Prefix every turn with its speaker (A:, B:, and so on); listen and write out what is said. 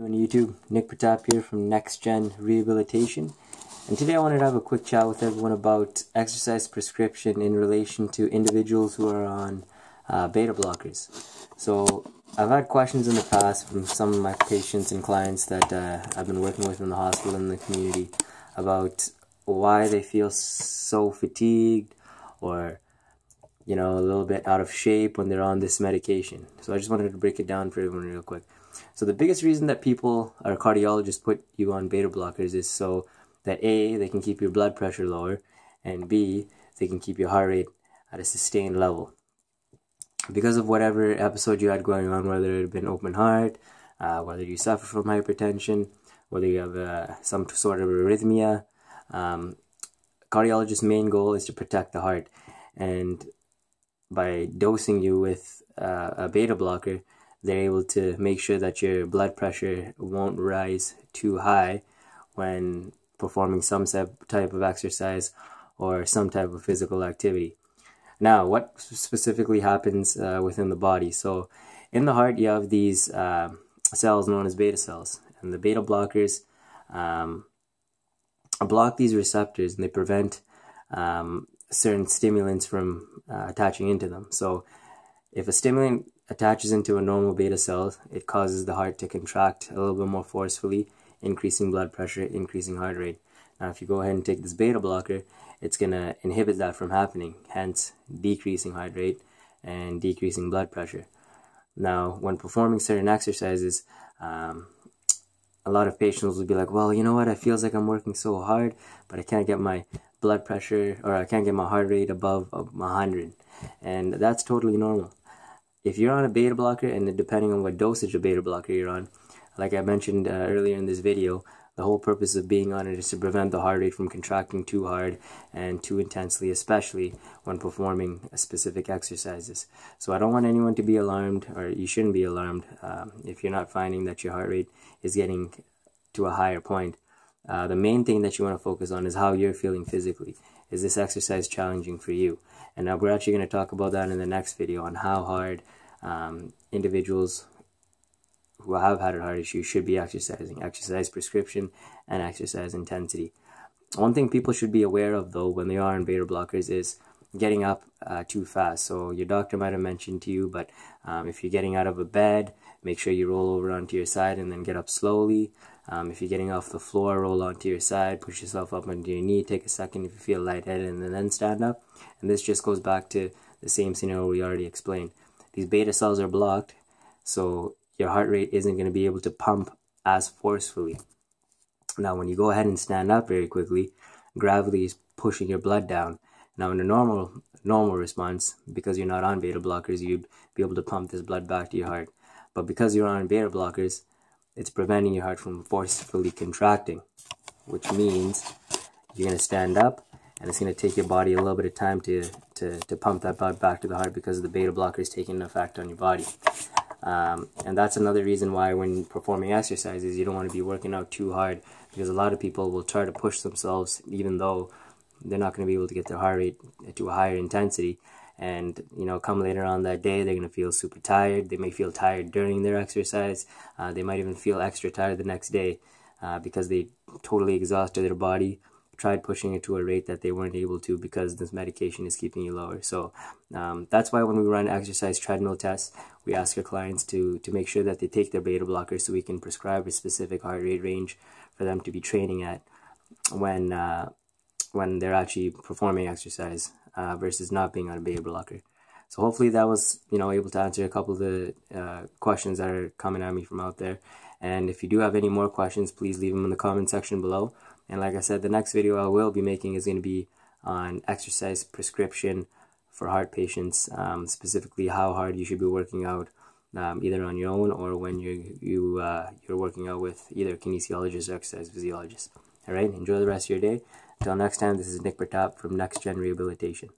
A: on YouTube, Nick Pratap here from Next Gen Rehabilitation. And today I wanted to have a quick chat with everyone about exercise prescription in relation to individuals who are on uh, beta blockers. So I've had questions in the past from some of my patients and clients that uh, I've been working with in the hospital and the community about why they feel so fatigued or you know a little bit out of shape when they're on this medication. So I just wanted to break it down for everyone real quick. So the biggest reason that people or cardiologists put you on beta blockers is so that A, they can keep your blood pressure lower, and B, they can keep your heart rate at a sustained level. Because of whatever episode you had going on, whether it had been open heart, uh, whether you suffer from hypertension, whether you have uh, some sort of arrhythmia, um, cardiologist's main goal is to protect the heart. And by dosing you with uh, a beta blocker, they're able to make sure that your blood pressure won't rise too high when performing some type of exercise or some type of physical activity. Now, what specifically happens uh, within the body? So, in the heart, you have these uh, cells known as beta cells, and the beta blockers um, block these receptors and they prevent um, certain stimulants from uh, attaching into them. So, if a stimulant attaches into a normal beta cell, it causes the heart to contract a little bit more forcefully, increasing blood pressure, increasing heart rate. Now, if you go ahead and take this beta blocker, it's going to inhibit that from happening, hence decreasing heart rate and decreasing blood pressure. Now, when performing certain exercises, um, a lot of patients will be like, well, you know what, it feels like I'm working so hard, but I can't get my blood pressure or I can't get my heart rate above 100. And that's totally normal if you're on a beta blocker and depending on what dosage of beta blocker you're on, like I mentioned uh, earlier in this video, the whole purpose of being on it is to prevent the heart rate from contracting too hard and too intensely, especially when performing specific exercises. So I don't want anyone to be alarmed, or you shouldn't be alarmed um, if you're not finding that your heart rate is getting to a higher point. Uh, the main thing that you want to focus on is how you're feeling physically. Is this exercise challenging for you? And now we're actually going to talk about that in the next video on how hard um, individuals who have had a heart issue should be exercising, exercise prescription and exercise intensity. One thing people should be aware of though when they are on beta blockers is getting up uh, too fast. So your doctor might have mentioned to you, but um, if you're getting out of a bed, make sure you roll over onto your side and then get up slowly. Um, if you're getting off the floor, roll onto your side, push yourself up onto your knee, take a second if you feel lightheaded, and then stand up. And this just goes back to the same scenario we already explained. These beta cells are blocked, so your heart rate isn't going to be able to pump as forcefully. Now, when you go ahead and stand up very quickly, gravity is pushing your blood down. Now, in a normal normal response, because you're not on beta blockers, you'd be able to pump this blood back to your heart. But because you're on beta blockers, it's preventing your heart from forcefully contracting, which means you're going to stand up and it's going to take your body a little bit of time to, to, to pump that blood back to the heart because the beta blocker is taking effect on your body. Um, and that's another reason why when performing exercises, you don't want to be working out too hard because a lot of people will try to push themselves even though they're not going to be able to get their heart rate to a higher intensity. And you know come later on that day they're going to feel super tired. They may feel tired during their exercise. Uh, they might even feel extra tired the next day uh, because they totally exhausted their body tried pushing it to a rate that they weren't able to because this medication is keeping you lower. So um, that's why when we run exercise treadmill tests we ask our clients to to make sure that they take their beta blockers so we can prescribe a specific heart rate range for them to be training at when uh, when they're actually performing exercise uh, versus not being on a beta blocker. So hopefully that was you know able to answer a couple of the uh, questions that are coming at me from out there. And if you do have any more questions, please leave them in the comment section below. And like I said, the next video I will be making is going to be on exercise prescription for heart patients, um, specifically how hard you should be working out, um, either on your own or when you you uh, you're working out with either kinesiologist or exercise physiologist. All right, enjoy the rest of your day. Until next time, this is Nick Pratap from Next Gen Rehabilitation.